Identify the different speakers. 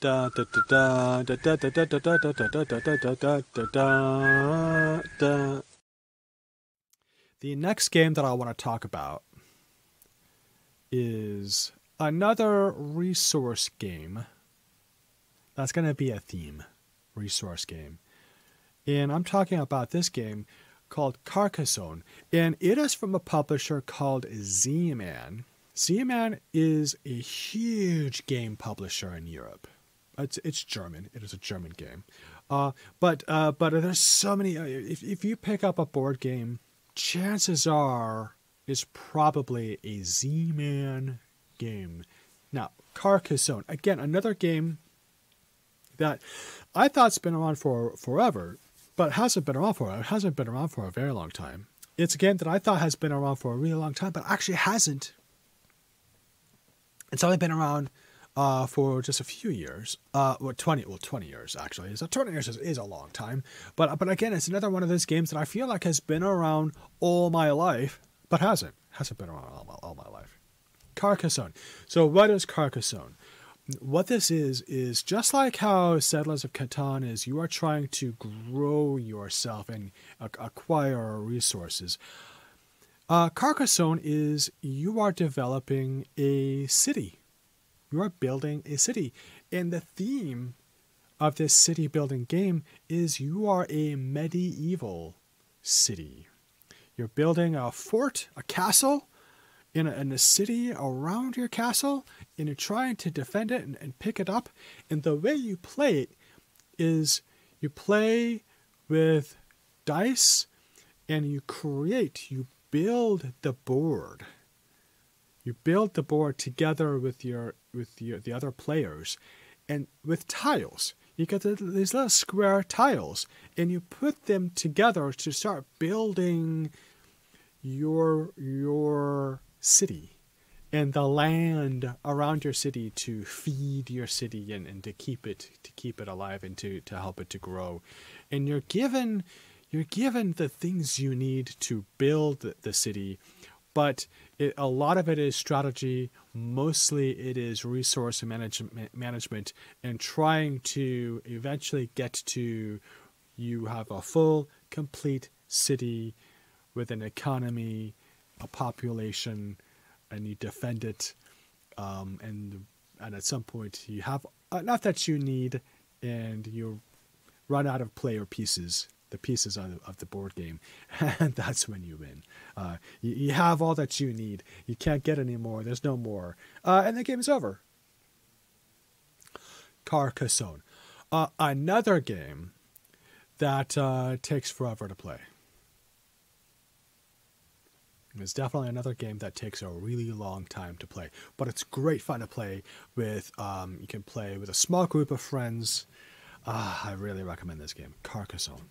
Speaker 1: da da da da da da da da da da da da da da da. The next game that I want to talk about is another resource game. That's going to be a theme resource game. And I'm talking about this game called Carcassonne. And it is from a publisher called Z Man. Z Man is a huge game publisher in Europe. It's, it's German. It is a German game. Uh, but uh, but there's so many. Uh, if, if you pick up a board game, chances are it's probably a Z Man game. Now, Carcassonne, again, another game that I thought's been around for forever, but hasn't been around for it hasn't been around for a very long time. It's a game that I thought has been around for a really long time, but actually hasn't. It's only been around uh, for just a few years. Uh, well, twenty, well, twenty years actually. So twenty years is, is a long time. But but again, it's another one of those games that I feel like has been around all my life, but hasn't hasn't been around all my, all my life. Carcassonne. So what is Carcassonne? What this is is just like how Settlers of Catan is. You are trying to grow yourself and acquire resources. Uh, Carcassonne is you are developing a city. You are building a city, and the theme of this city building game is you are a medieval city. You're building a fort, a castle, in a, in a city around your castle and you're trying to defend it and, and pick it up. And the way you play it is you play with dice and you create, you build the board. You build the board together with your with your the other players, and with tiles. You get the, these little square tiles, and you put them together to start building your your city and the land around your city to feed your city and, and to keep it to keep it alive and to, to help it to grow and you're given you're given the things you need to build the city but it, a lot of it is strategy. Mostly it is resource management management and trying to eventually get to you have a full complete city with an economy a population and you defend it um, and and at some point you have enough that you need and you run out of player pieces the pieces of, of the board game and that's when you win uh, you, you, have all that you need you can't get any more there's no more uh, and the game is over carcassonne uh, another game that uh, takes forever to play it's definitely another game that takes a really long time to play, but it's great fun to play with. Um, you can play with a small group of friends. Uh, I really recommend this game, Carcassonne.